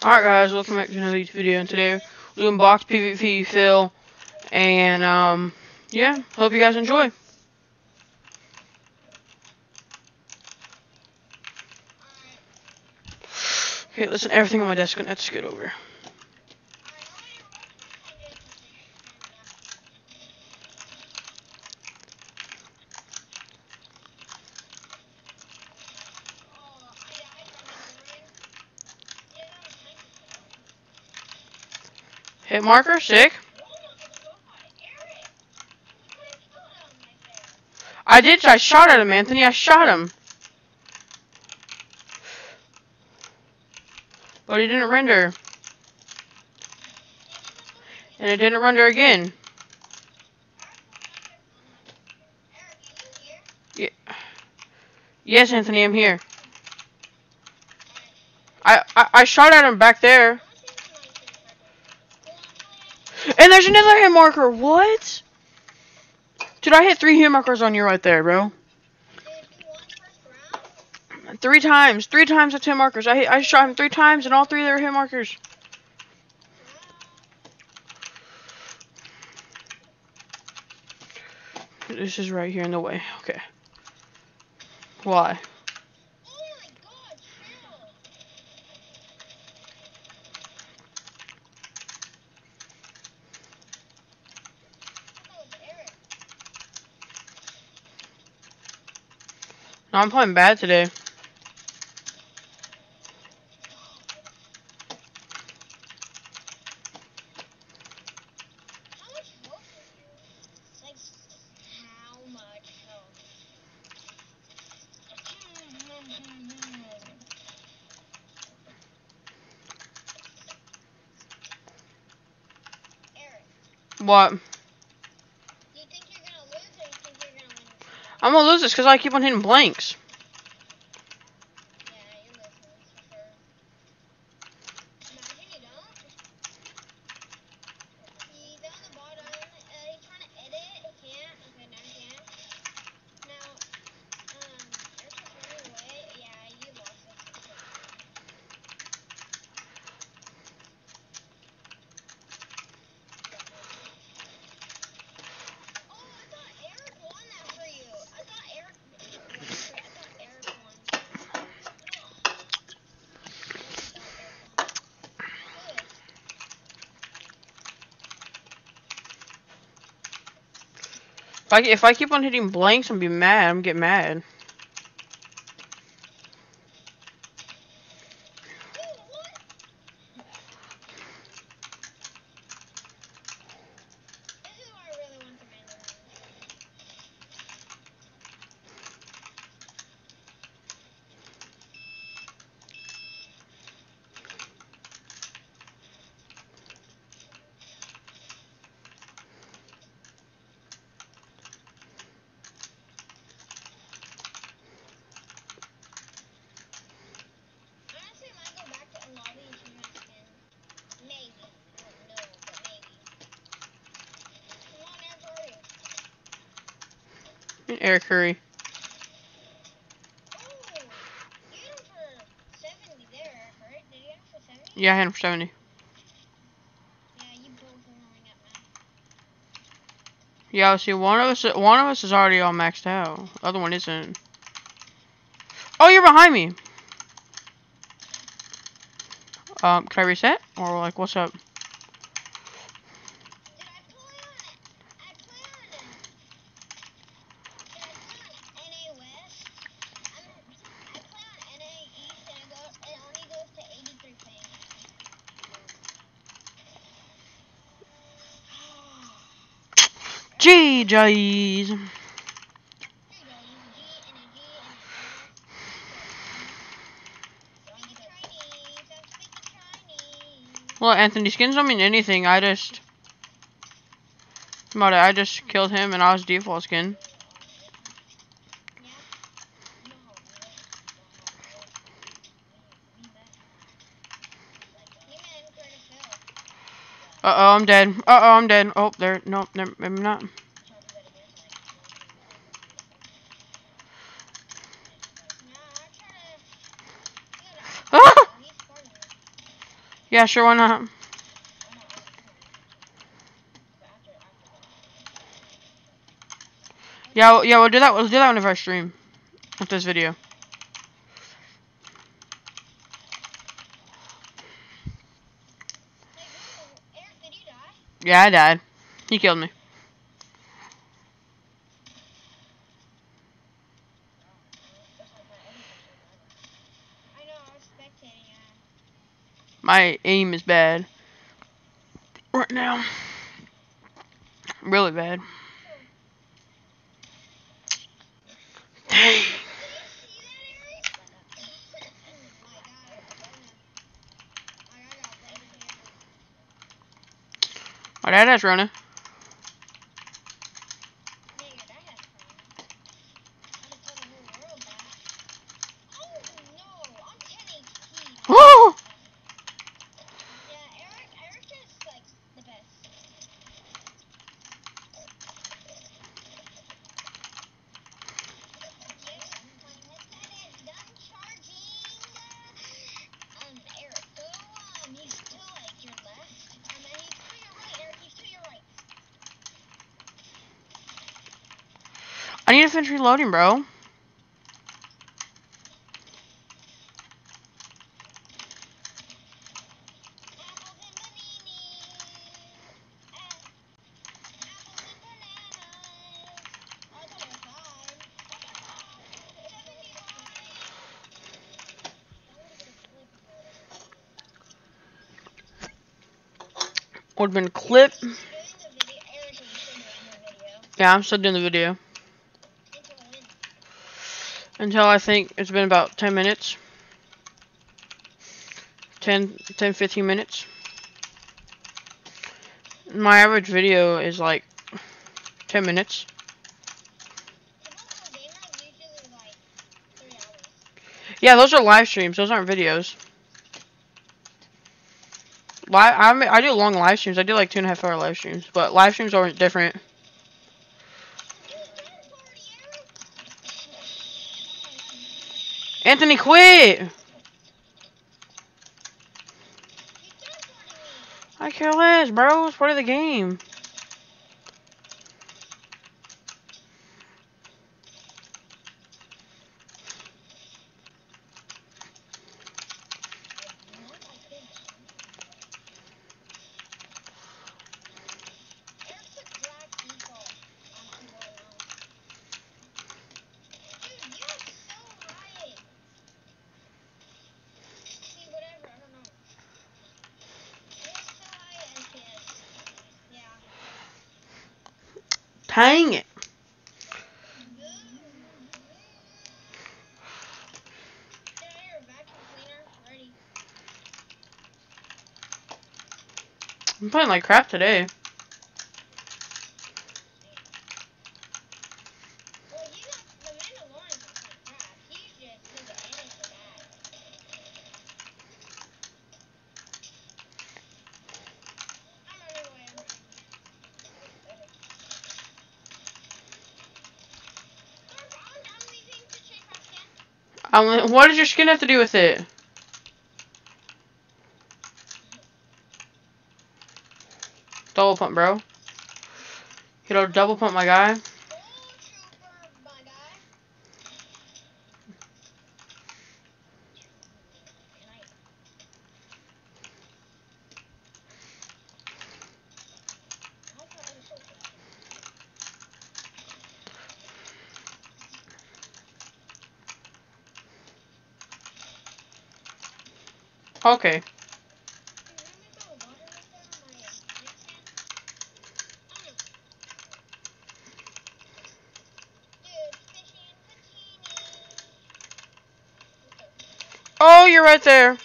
Alright guys, welcome back to another YouTube video, and today we're doing box PvP fill, and um, yeah, hope you guys enjoy. Okay, listen, everything on my desk, let's scoot over. Hit marker, sick. I did, I shot at him, Anthony, I shot him. But he didn't render. And it didn't render again. Yeah. Yes, Anthony, I'm here. I, I, I shot at him back there. And there's another hit marker. What? Dude, I hit three hit markers on you right there, bro. Three times. Three times with hit markers. I I shot him three times, and all three of their hit markers. This is right here in the way. Okay. Why? I'm playing bad today. What? I'm gonna lose this because I keep on hitting blanks. If I, if I keep on hitting blanks, I'm be mad. I'm get mad. Eric Curry. Yeah, I had him for 70. Yeah, see, one of us, one of us is already all maxed out. The other one isn't. Oh, you're behind me. Um, can I reset? Or like, what's up? GG's. Well, Anthony skins don't mean anything. I just, I just killed him and I was default skin. Uh oh, I'm dead. Uh oh, I'm dead. Oh, there. Nope, never, I'm not. Yeah, sure, why not? Yeah, yeah, we'll do that. We'll do that whenever I stream with this video. Eric, did you die? Yeah, I died. He killed me. My aim is bad. Right now. Really bad. Dad has Rona. Woo! Um, Eric, go, um, he's to like your left. Um, and he's to your right, Eric, he's to your right. I need to finish reloading, bro. Would have been clip. Yeah, I'm still doing the video. Until I think it's been about 10 minutes. 10, 10 15 minutes. My average video is like 10 minutes. Yeah, those are live streams. Those aren't videos. Live, I I do long live streams. I do like two and a half hour live streams, but live streams are different. Anthony, quit! I care less, bro. It's part of the game. Dang it. I'm playing like crap today. Well, you know, the Mandalorian is like crap. He's just to the end of that. I'm running away. I'm running. Sir, I'm, I'm leaving to check Um, what does your skin have to do with it? Double pump, bro. You know, double pump my guy. Oh, trooper, my guy. Can I? I like that other soldier. Okay. Dude, remember the water right there on my uh, nightstand? I'm gonna- Dude, fishy and patini. Oh, you're right there.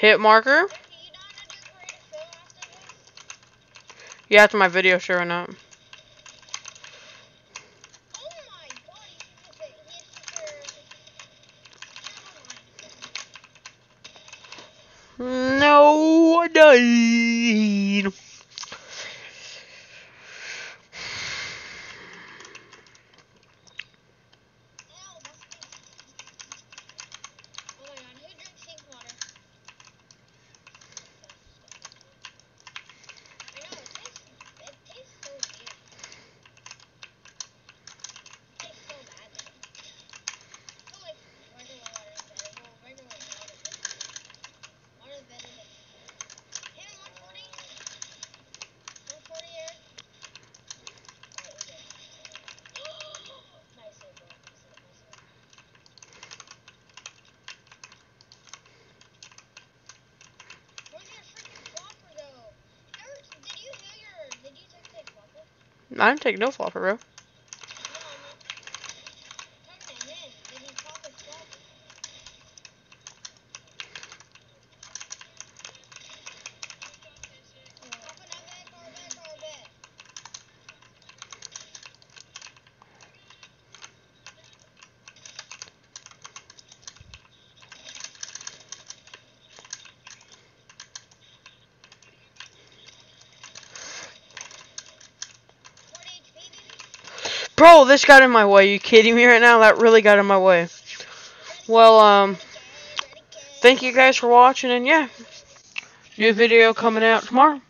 I just Yeah, after my video showing up. Oh my god, I'm taking no fall bro. Bro, this got in my way. You kidding me right now? That really got in my way. Well, um, thank you guys for watching, and yeah, new video coming out tomorrow.